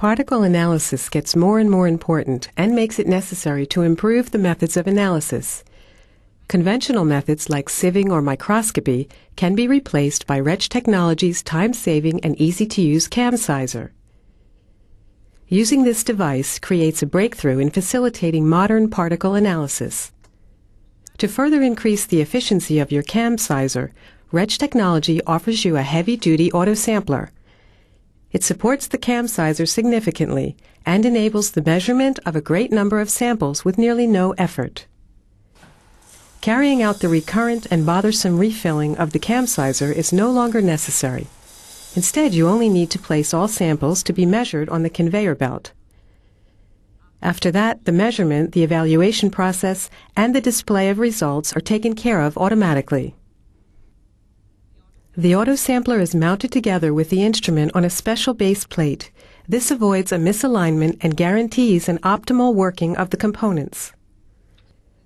Particle analysis gets more and more important and makes it necessary to improve the methods of analysis. Conventional methods like sieving or microscopy can be replaced by Retsch Technology's time-saving and easy-to-use CamSizer. Using this device creates a breakthrough in facilitating modern particle analysis. To further increase the efficiency of your CamSizer, Retsch Technology offers you a heavy-duty autosampler. It supports the CAMSIZER significantly and enables the measurement of a great number of samples with nearly no effort. Carrying out the recurrent and bothersome refilling of the CAMSIZER is no longer necessary. Instead, you only need to place all samples to be measured on the conveyor belt. After that, the measurement, the evaluation process, and the display of results are taken care of automatically. The autosampler is mounted together with the instrument on a special base plate. This avoids a misalignment and guarantees an optimal working of the components.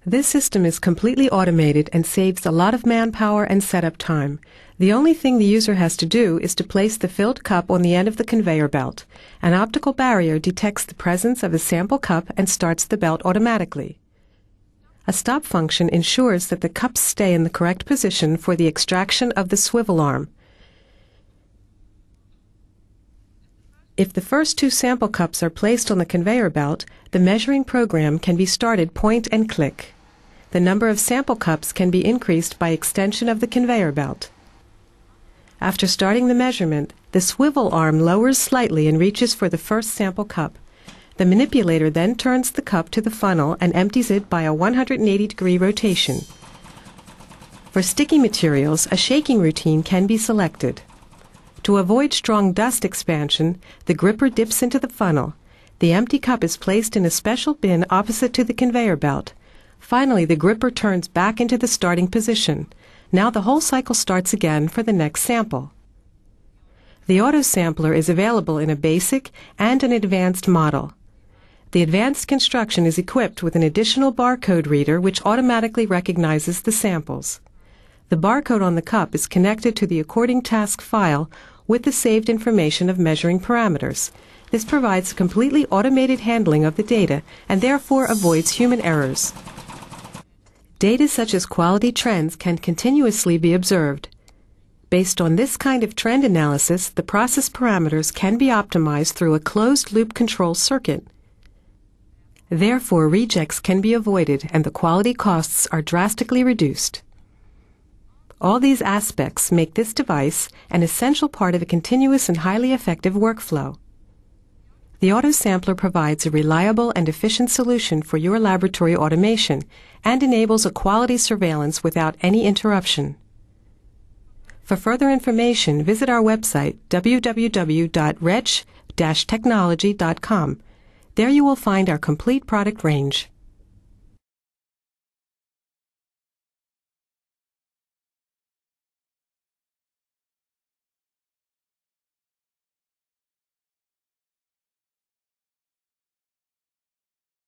This system is completely automated and saves a lot of manpower and setup time. The only thing the user has to do is to place the filled cup on the end of the conveyor belt. An optical barrier detects the presence of a sample cup and starts the belt automatically. A stop function ensures that the cups stay in the correct position for the extraction of the swivel arm. If the first two sample cups are placed on the conveyor belt, the measuring program can be started point and click the number of sample cups can be increased by extension of the conveyor belt. After starting the measurement, the swivel arm lowers slightly and reaches for the first sample cup. The manipulator then turns the cup to the funnel and empties it by a 180 degree rotation. For sticky materials, a shaking routine can be selected. To avoid strong dust expansion, the gripper dips into the funnel. The empty cup is placed in a special bin opposite to the conveyor belt. Finally, the gripper turns back into the starting position. Now the whole cycle starts again for the next sample. The auto sampler is available in a basic and an advanced model. The advanced construction is equipped with an additional barcode reader which automatically recognizes the samples. The barcode on the cup is connected to the according task file with the saved information of measuring parameters. This provides completely automated handling of the data and therefore avoids human errors. Data such as quality trends can continuously be observed. Based on this kind of trend analysis, the process parameters can be optimized through a closed-loop control circuit. Therefore, rejects can be avoided and the quality costs are drastically reduced. All these aspects make this device an essential part of a continuous and highly effective workflow. The AutoSampler provides a reliable and efficient solution for your laboratory automation and enables a quality surveillance without any interruption. For further information, visit our website www.retsch-technology.com. There you will find our complete product range.